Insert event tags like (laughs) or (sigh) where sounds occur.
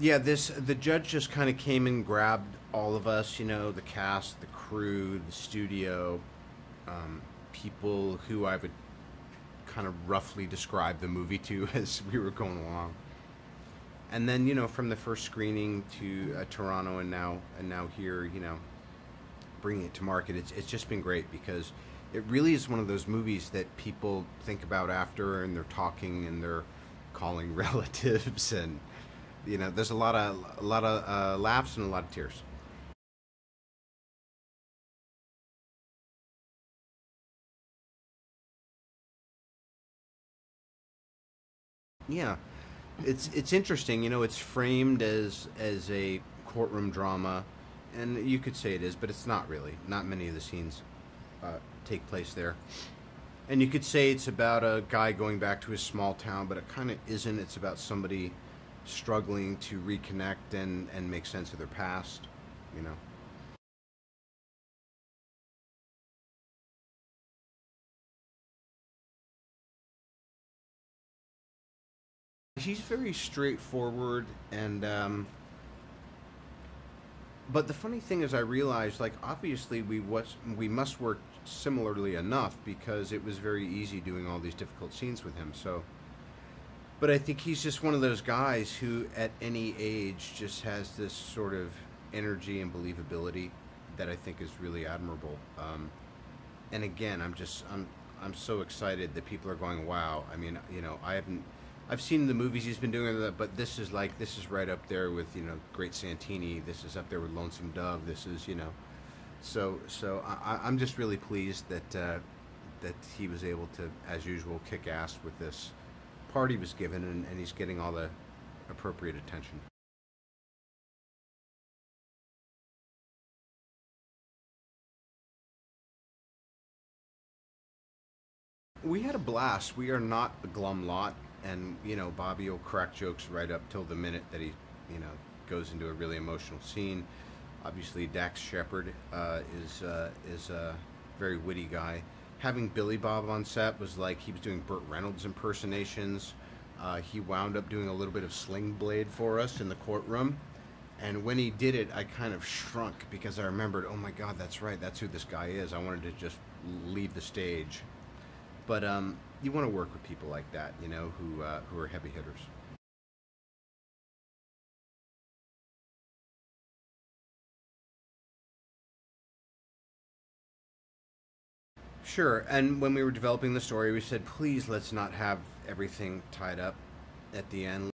Yeah, this the judge just kind of came and grabbed all of us, you know, the cast, the crew, the studio, um, people who I would kind of roughly describe the movie to (laughs) as we were going along. And then, you know, from the first screening to uh, Toronto and now and now here, you know, bringing it to market, it's it's just been great because it really is one of those movies that people think about after and they're talking and they're calling (laughs) relatives and you know, there's a lot of a lot of uh, laughs and a lot of tears. Yeah, it's it's interesting. You know, it's framed as as a courtroom drama, and you could say it is, but it's not really. Not many of the scenes uh, take place there. And you could say it's about a guy going back to his small town, but it kind of isn't. It's about somebody struggling to reconnect and and make sense of their past. You know. He's very straightforward and um, but the funny thing is I realized like obviously we was we must work similarly enough because it was very easy doing all these difficult scenes with him. So but I think he's just one of those guys who at any age just has this sort of energy and believability that I think is really admirable. Um, and again, I'm just I'm I'm so excited that people are going, wow. I mean, you know, I haven't I've seen the movies he's been doing, but this is like this is right up there with you know Great Santini. This is up there with Lonesome Dove. This is you know, so so I, I'm just really pleased that uh, that he was able to, as usual, kick ass with this part he was given, and, and he's getting all the appropriate attention. We had a blast. We are not a glum lot, and you know Bobby will crack jokes right up till the minute that he, you know, goes into a really emotional scene. Obviously, Dax Shepard uh, is uh, is a very witty guy. Having Billy Bob on set was like he was doing Burt Reynolds impersonations. Uh, he wound up doing a little bit of Sling Blade for us in the courtroom. And when he did it, I kind of shrunk because I remembered, oh my God, that's right, that's who this guy is. I wanted to just leave the stage. But um, you want to work with people like that, you know, who uh, who are heavy hitters. Sure. And when we were developing the story, we said, please let's not have everything tied up at the end.